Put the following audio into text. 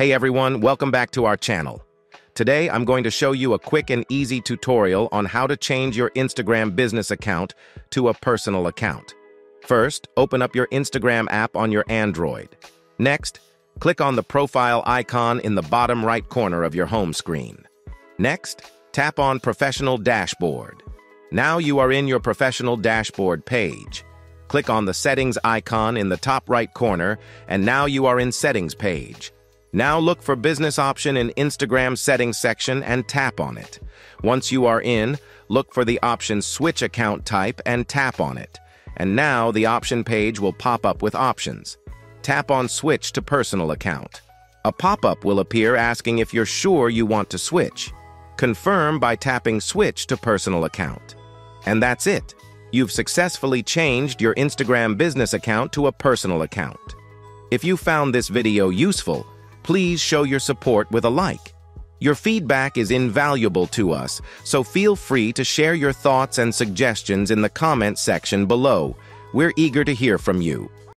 Hey everyone, welcome back to our channel. Today, I'm going to show you a quick and easy tutorial on how to change your Instagram business account to a personal account. First, open up your Instagram app on your Android. Next, click on the profile icon in the bottom right corner of your home screen. Next, tap on Professional Dashboard. Now you are in your Professional Dashboard page. Click on the Settings icon in the top right corner, and now you are in Settings page. Now look for Business option in Instagram Settings section and tap on it. Once you are in, look for the option Switch Account Type and tap on it. And now the option page will pop up with options. Tap on Switch to Personal Account. A pop-up will appear asking if you're sure you want to switch. Confirm by tapping Switch to Personal Account. And that's it. You've successfully changed your Instagram business account to a personal account. If you found this video useful, please show your support with a like. Your feedback is invaluable to us, so feel free to share your thoughts and suggestions in the comment section below. We're eager to hear from you.